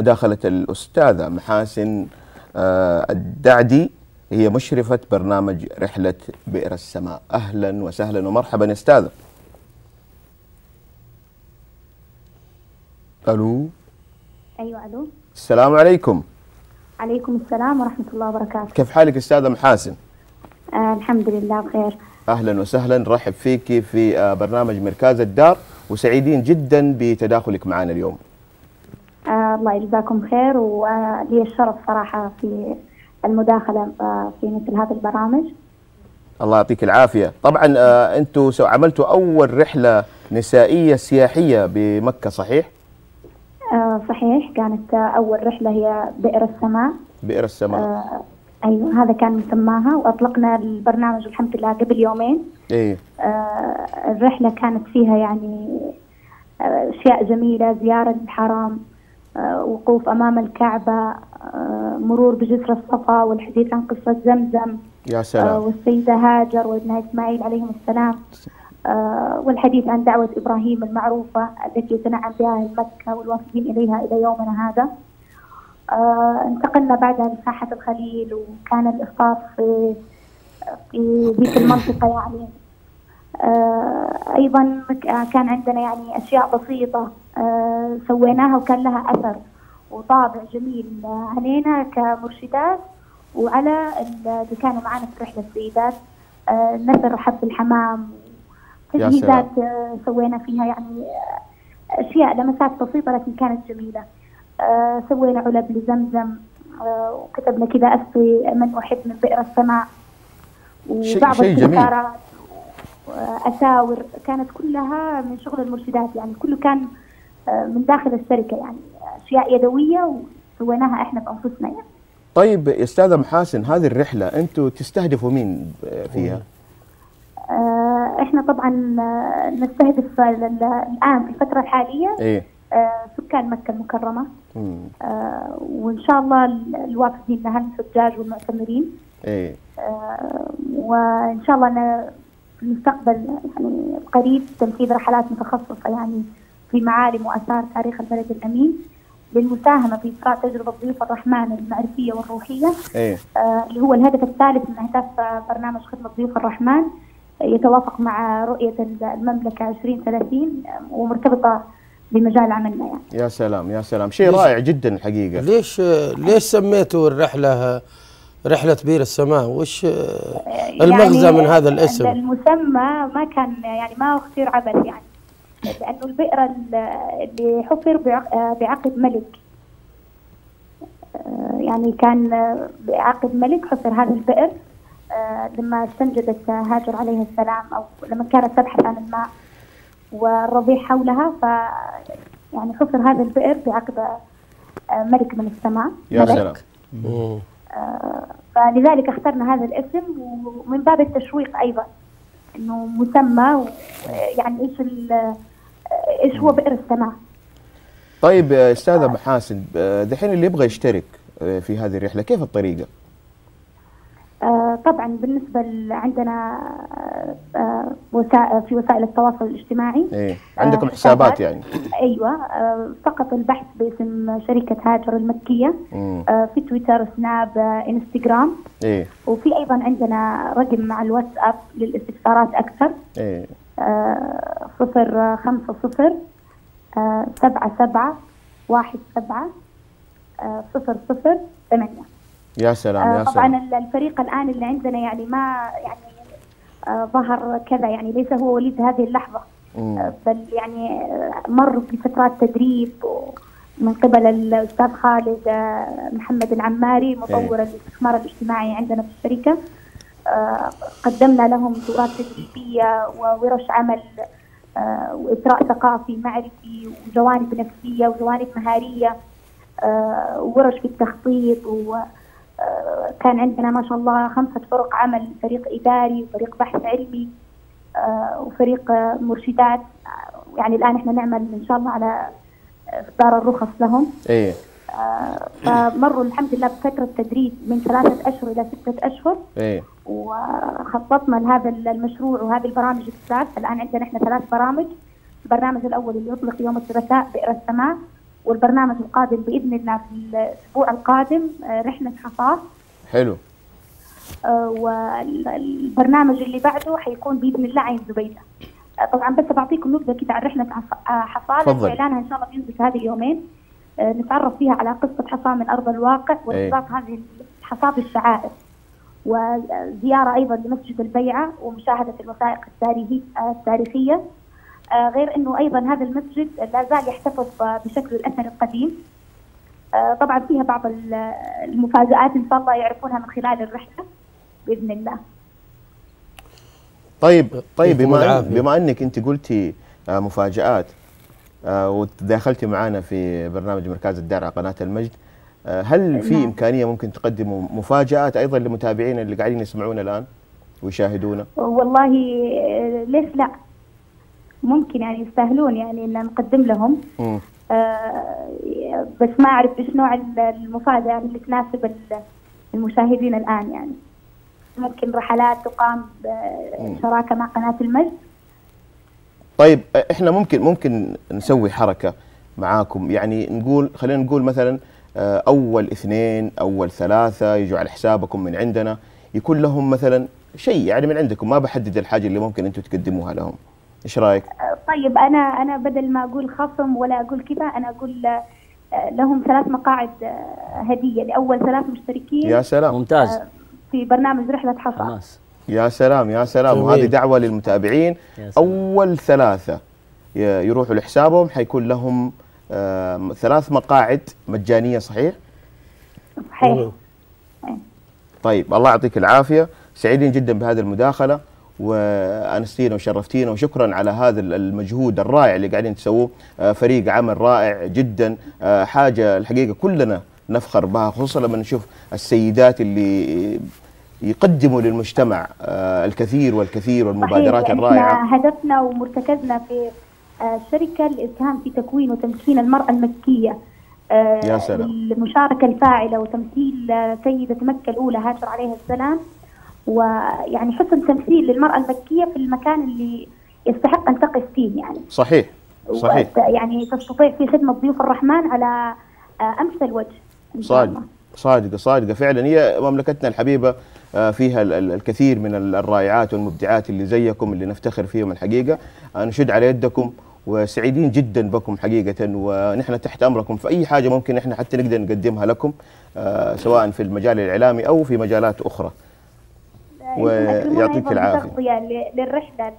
مداخلة الأستاذة محاسن آه، الدعدي. هي مشرفة برنامج رحلة بئر السماء. أهلا وسهلا ومرحبا يا أستاذة ألو؟ أيوه ألو. السلام عليكم. عليكم السلام ورحمة الله وبركاته. كيف حالك أستاذة محاسن آه الحمد لله بخير. أهلا وسهلا. نرحب فيك في آه، برنامج مركز الدار وسعيدين جدا بتداخلك معنا اليوم. الله يجزاكم خير ولي الشرف صراحة في المداخلة آه في مثل هذه البرامج. الله يعطيك العافية. طبعا آه، أنتم سو- عملتوا أول رحلة نسائية سياحية بمكة صحيح؟ آه صحيح. كانت أول رحلة هي بئر السماء. بئر السماء. أيوه هذا كان مسماها وأطلقنا البرنامج الحمد لله قبل يومين. إيه. آه الرحلة كانت فيها يعني أشياء جميلة زيارة آه، وقوف أمام الكعبة آه، مرور بجسر الصفا والحديث عن قصة زمزم يا آه، سلام والسيدة هاجر وابنها إسماعيل عليهم السلام. آه، والحديث عن دعوة إبراهيم المعروفة التي يتنعم بها أهل مكة والوافدين إليها إلى يومنا هذا. آه، انتقلنا بعدها لساحة الخليل وكان الإفطار في في ذيك المنطقة يعني. آه، أيضا كان عندنا يعني أشياء بسيطة. آه، سويناها وكان لها أثر وطابع جميل. علينا كمرشدات وعلى ال- اللي كانوا معنا في رحلة السيدات. آه، نثر حب الحمام تجهيزات آه، سوينا فيها يعني آه، أشياء لمسات بسيطة لكن كانت جميلة. آه، سوينا علب لزمزم وكتبنا كذا أسقي من أحب من بئر السماء وبعض شيء جميل. أساور. كانت كلها من شغل المرشدات يعني كله كان من داخل الشركة يعني أشياء يدوية وسويناها إحنا بأنفسنا يعني. طيب يا أستاذة محاسن هذه الرحلة أنتم تستهدفوا مين فيها؟ آه، إحنا طبعا آه، نستهدف ال- ال- الآن في الفترة الحالية إيه. آه، سكان مكة المكرمة. مم. آه، وإن شاء الله ال- الوافدين لها الحجاج والمعتمرين. إيه. آه، وإن شاء الله في المستقبل يعني القريب تنفيذ رحلات متخصصة يعني في معالم وآثار تاريخ البلد الأمين للمساهمة في إسراء تجربة ضيوف الرحمن المعرفية والروحية إيه. آه، اللي هو الهدف الثالث من أهداف آه، برنامج خدمة ضيوف الرحمن آه، يتوافق مع رؤية المملكة 2030 آه، ومرتبطة بمجال عملنا يعني. يا سلام يا سلام. شيء رائع جدا الحقيقة. ليش ليش سميتوا الرحلة رحلة بير السماء؟ وش المغزى يعني من هذا الاسم؟ المسمى ما كان يعني ما اختير عبث يعني. لأنه البئر ال- اللي حفر بعق- بعقد ملك. آه، يعني كان بعقد ملك حفر هذا البئر آه، لما استنجدت هاجر عليه السلام أو لما كانت تبحث عن الماء والرضيع حولها ف يعني حفر هذا البئر بعقد آه، ملك من السماء. يا ملك. سلام. فلذلك اخترنا هذا الاسم ومن باب التشويق أيضا إنه مسمى يعني إيش إيش هو بئر السماء؟ طيب يا أستاذة محاسن آه، دحين اللي يبغى يشترك آه، في هذه الرحلة كيف الطريقة؟ آه، طبعا بالنسبة عندنا آه، وسائل في وسائل التواصل الاجتماعي. إيه عندكم آه، حسابات يعني. أيوه فقط البحث باسم شركة هاجر المكية. مم. في تويتر سناب انستغرام. إيه. وفي أيضا عندنا رقم مع الواتساب للاستفسارات أكثر. إيه. صفر خمسة صفر آه، سبعة سبعة واحد سبعة آه، صفر صفر ثمانية. يا سلام آه، يا طبعا سلام. ال- الفريق الآن اللي عندنا يعني ما يعني ظهر كذا يعني ليس هو وليد هذه اللحظة. مم. بل يعني مر بفترات تدريب من قبل الأستاذ خالد محمد العماري مطور الاستثمار الاجتماعي عندنا في الشركة. آه، قدمنا لهم دورات تدريبية وورش عمل آه، وإثراء ثقافي معرفي وجوانب نفسية وجوانب مهارية آه، وورش في التخطيط وكان عندنا ما شاء الله خمسة فرق عمل فريق إداري وفريق بحث علمي آه، وفريق آه، مرشدات. آه، يعني الآن إحنا نعمل إن شاء الله على إصدار الرخص لهم. آه، فمروا الحمد لله بفترة تدريب من ثلاثة أشهر إلى ستة أشهر. إيه. وخططنا لهذا المشروع وهذه البرامج الثلاث. الآن عندنا إحنا ثلاث برامج. البرنامج الأول اللي يطلق يوم الثلاثاء بئر السماء والبرنامج القادم بإذن الله في الأسبوع القادم آه، رحلة حصاد. حلو. آه، والبرنامج اللي بعده حيكون بإذن الله عين زبيدة. آه، طبعا بس بعطيكم نبذة كده عن رحلة حص- حصاد. اعلانها إن شاء الله بينزل في هذه اليومين. نتعرف فيها على قصة حصاد من أرض الواقع واطلاق هذه حصاد الشعائر. وزيارة أيضا لمسجد البيعة ومشاهدة الوثائق التاريخي آه، التاريخيه غير إنه أيضا هذا المسجد لا زال يحتفظ بشكله الاثري القديم آه، طبعا فيها بعض ال- المفاجآت إن شاء الله يعرفونها من خلال الرحلة بإذن الله. طيب طيب بما. بما إنك أنت قلتي آه، مفاجآت وتداخلتي معنا في برنامج مركز الدار على قناة المجد هل في نعم. إمكانية ممكن تقدموا مفاجآت أيضا لمتابعينا اللي قاعدين يسمعونا الآن ويشاهدونا؟ والله آه، ليش لا؟ ممكن يعني يستاهلون يعني إن نقدم لهم. آه، بس ما أعرف إيش نوع ال- المفاجأة اللي تناسب ال- المشاهدين الآن يعني. ممكن رحلات تقام بشراكه مع قناة المجد طيب آه، إحنا ممكن ممكن نسوي حركة معاكم يعني نقول خلينا نقول مثلا آه، أول اثنين أول ثلاثة يجوا على حسابكم من عندنا. يكون لهم مثلا شيء يعني من عندكم ما بحدد الحاجة اللي ممكن أنتم تقدموها لهم. إيش رأيك؟ طيب أنا أنا بدل ما أقول خصم ولا أقول كذا أنا أقول آه، لهم ثلاث مقاعد آه، هدية. لأول ثلاث مشتركين يا سلام. ممتاز. في برنامج رحلة حماس يا سلام يا سلام. جميل. وهذه دعوة للمتابعين. أول ثلاثة يروحوا لحسابهم حيكون لهم ثلاث مقاعد مجانية صحيح؟ صحيح. طيب الله يعطيك العافية. سعيدين جدا بهذه المداخلة وأنستينا وشرفتينا وشكرا على هذا المجهود الرائع اللي قاعدين تسووه. آه، فريق عمل رائع جدا. آه، حاجة الحقيقة كلنا نفخر بها خصوصا لما نشوف السيدات اللي يقدموا للمجتمع آه، الكثير والكثير والمبادرات. الرائعة. هدفنا ومرتكزنا في آه، الشركة الاسهام في تكوين وتمكين المرأة المكية. آه، يا سلام. المشاركة الفاعلة وتمثيل آه، سيدة مكة الأولى هاجر عليها السلام. ويعني حسن تمثيل للمرأة المكية في المكان اللي يستحق أن تقف فيه يعني. صحيح صحيح. يعني تستطيع في خدمة ضيوف الرحمن على امثل وجه صادقة صادقة صادقة فعلا هي مملكتنا الحبيبة فيها ال- ال- الكثير من ال- الرائعات والمبدعات اللي زيكم اللي نفتخر فيهم الحقيقة. نشد على يدكم وسعيدين جدا بكم حقيقة ونحن تحت أمركم. في أي حاجة ممكن إحنا حتى نقدر نقدمها لكم آه، سواء في المجال الإعلامي أو في مجالات أخرى. ويعطيك العافية. تغطيه ل- للرحلة ال-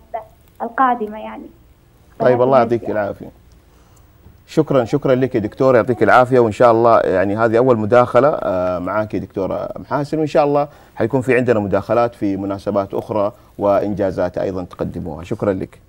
القادمة يعني. طيب الله يعطيك العافية. شكرا شكرا لك يا دكتور يعطيك العافية. وإن شاء الله يعني هذه أول مداخلة آه، معك يا دكتورة محاسن. وإن شاء الله حيكون في عندنا مداخلات في مناسبات أخرى وإنجازات أيضا تقدموها. شكرا لك.